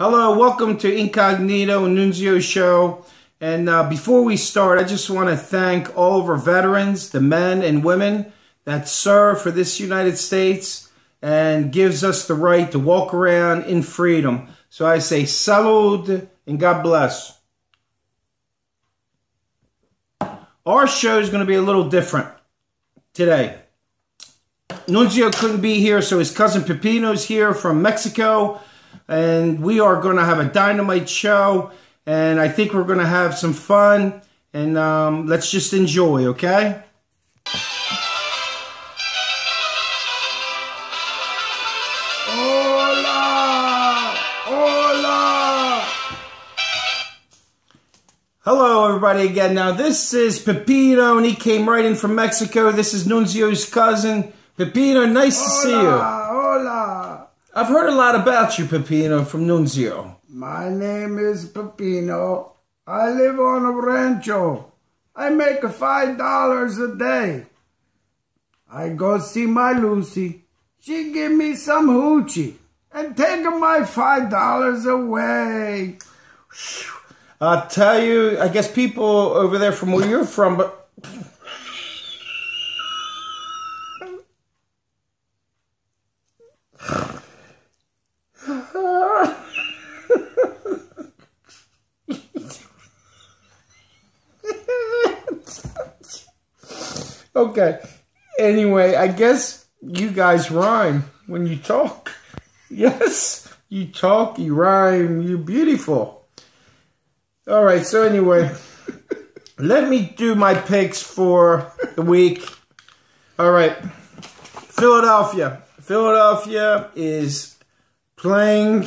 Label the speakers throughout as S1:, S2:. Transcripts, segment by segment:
S1: Hello, welcome to Incognito Nunzio Show. And uh, before we start, I just want to thank all of our veterans, the men and women that serve for this United States and gives us the right to walk around in freedom. So I say salud and God bless. Our show is going to be a little different today. Nunzio couldn't be here, so his cousin Pepino's here from Mexico and we are going to have a dynamite show and I think we're going to have some fun and um, let's just enjoy, okay? Hola! Hola! Hello, everybody, again. Now, this is Pepino, and he came right in from Mexico. This is Nunzio's cousin. Pepino, nice
S2: hola,
S1: to see you.
S2: Hola!
S1: I've heard a lot about you, Peppino, from Nunzio.
S2: My name is Peppino. I live on a rancho. I make five dollars a day. I go see my Lucy. She give me some hoochie and take my five dollars away.
S1: I'll tell you, I guess people over there from where you're from, but Okay. Anyway, I guess you guys rhyme when you talk. Yes, you talk, you rhyme, you're beautiful. All right, so anyway, let me do my picks for the week. All right, Philadelphia. Philadelphia is playing.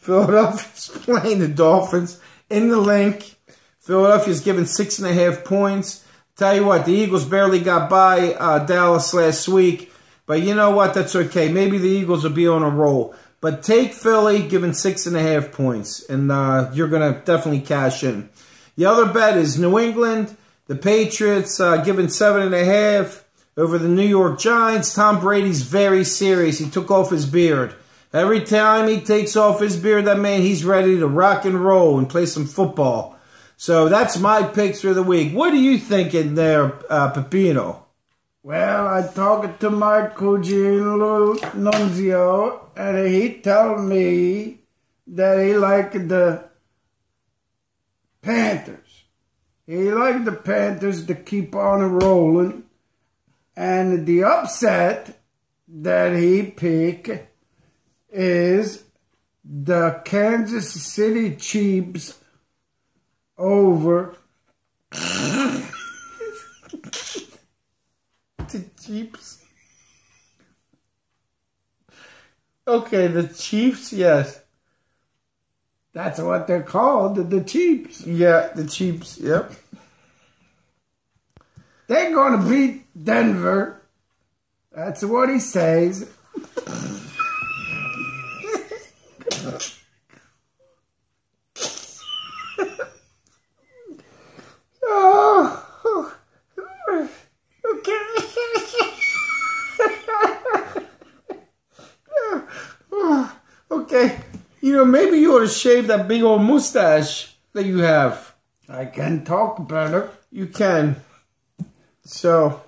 S1: Philadelphia's playing the Dolphins in the link. Philadelphia's given six and a half points. Tell you what, the Eagles barely got by uh, Dallas last week, but you know what? That's okay. Maybe the Eagles will be on a roll. But take Philly, given six and a half points, and uh, you're going to definitely cash in. The other bet is New England, the Patriots, uh, given seven and a half over the New York Giants. Tom Brady's very serious. He took off his beard. Every time he takes off his beard, that man, he's ready to rock and roll and play some football. So that's my picks for the week. What are you thinking there, uh, Pepino?
S2: Well, I talked to my cugino Nunzio, and he told me that he liked the Panthers. He liked the Panthers to keep on rolling, and the upset that he picked is the Kansas City Chiefs over
S1: the Chiefs. Okay, the Chiefs, yes.
S2: That's what they're called, the Chiefs.
S1: Yeah, the Chiefs, yep.
S2: They're going to beat Denver. That's what he says.
S1: okay. You know, maybe you ought to shave that big old mustache that you have.
S2: I can talk better.
S1: You can. So,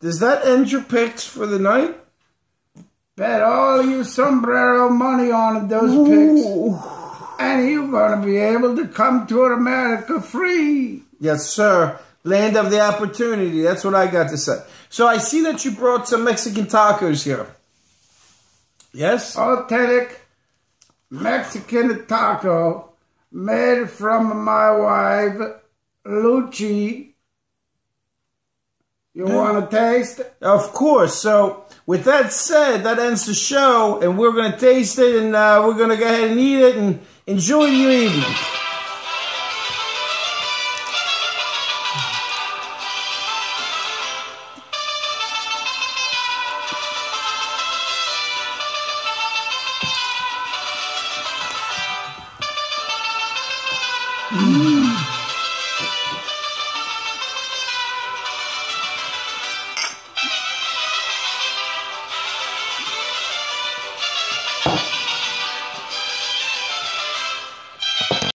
S1: does that end your picks for the night?
S2: Bet all your sombrero money on those Ooh. picks. And you're going to be able to come to America free.
S1: Yes, sir. Land of the opportunity. That's what I got to say. So I see that you brought some Mexican tacos here. Yes?
S2: Authentic Mexican taco made from my wife, Luchi. You want to taste?
S1: Of course. So, with that said, that ends the show, and we're going to taste it, and uh, we're going to go ahead and eat it, and enjoy your evening. Mm-hmm.